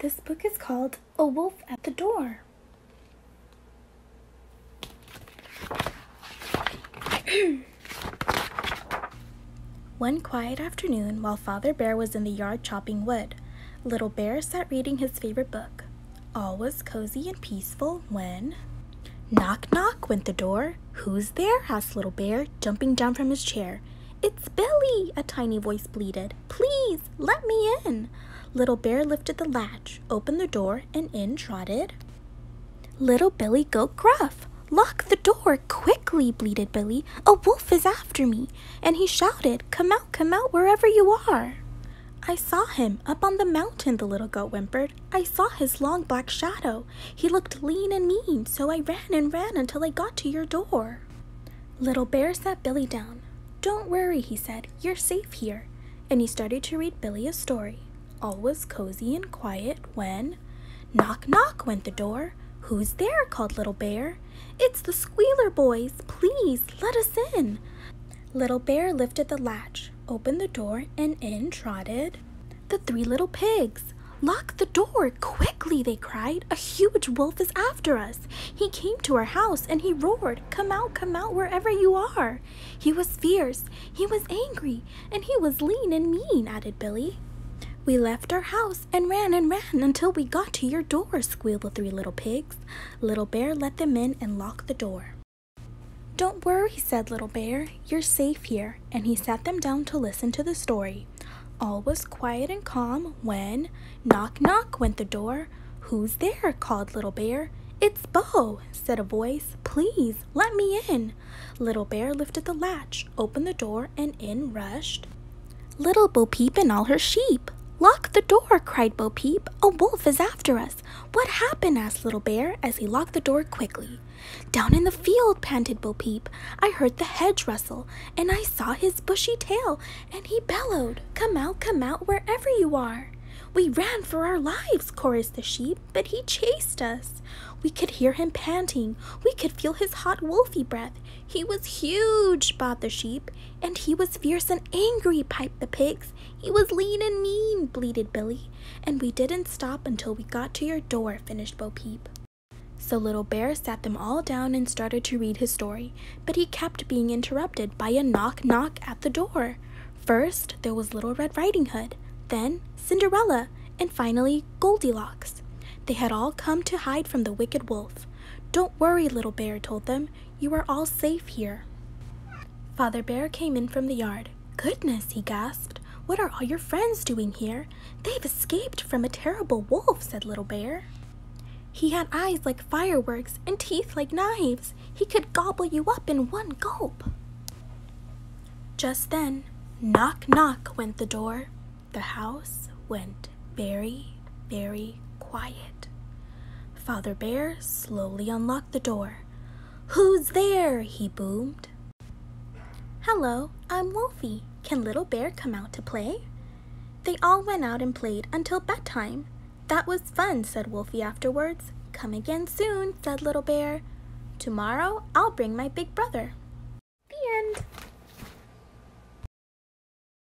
This book is called A Wolf at the Door. One quiet afternoon, while Father Bear was in the yard chopping wood, Little Bear sat reading his favorite book. All was cozy and peaceful when. Knock, knock went the door. Who's there? asked Little Bear, jumping down from his chair. It's Billy, a tiny voice bleated. Please, let me in. Little Bear lifted the latch, opened the door, and in trotted. Little Billy Goat Gruff. Lock the door quickly, bleated Billy. A wolf is after me. And he shouted, Come out, come out, wherever you are. I saw him up on the mountain, the little goat whimpered. I saw his long black shadow. He looked lean and mean, so I ran and ran until I got to your door. Little Bear sat Billy down. Don't worry, he said. You're safe here. And he started to read Billy a story. All was cozy and quiet when knock knock went the door. Who's there? called Little Bear. It's the Squealer boys. Please let us in. Little Bear lifted the latch, opened the door, and in trotted the three little pigs. Lock the door quickly, they cried. A huge wolf is after us. He came to our house and he roared, Come out, come out, wherever you are. He was fierce, he was angry, and he was lean and mean, added Billy. We left our house and ran and ran until we got to your door, squealed the three little pigs. Little Bear let them in and locked the door. Don't worry, said Little Bear. You're safe here. And he sat them down to listen to the story. All was quiet and calm when, knock, knock, went the door. Who's there? called Little Bear. It's Bo, said a voice. Please, let me in. Little Bear lifted the latch, opened the door, and in rushed Little Bo Peep and all her sheep. Lock the door, cried Bo Peep. A wolf is after us. What happened? asked Little Bear as he locked the door quickly. Down in the field, panted Bo Peep. I heard the hedge rustle, and I saw his bushy tail, and he bellowed, Come out, come out, wherever you are. We ran for our lives, chorused the sheep, but he chased us. We could hear him panting. We could feel his hot wolfy breath. He was huge, bawled the sheep. And he was fierce and angry, piped the pigs. He was lean and mean, bleated Billy. And we didn't stop until we got to your door, finished Bo Peep. So Little Bear sat them all down and started to read his story, but he kept being interrupted by a knock knock at the door. First, there was Little Red Riding Hood then Cinderella, and finally Goldilocks. They had all come to hide from the wicked wolf. Don't worry, Little Bear told them. You are all safe here. Father Bear came in from the yard. Goodness, he gasped. What are all your friends doing here? They've escaped from a terrible wolf, said Little Bear. He had eyes like fireworks and teeth like knives. He could gobble you up in one gulp. Just then, knock, knock went the door. The house went very, very quiet. Father Bear slowly unlocked the door. Who's there? he boomed. Hello, I'm Wolfie. Can Little Bear come out to play? They all went out and played until bedtime. That was fun, said Wolfie afterwards. Come again soon, said Little Bear. Tomorrow I'll bring my big brother.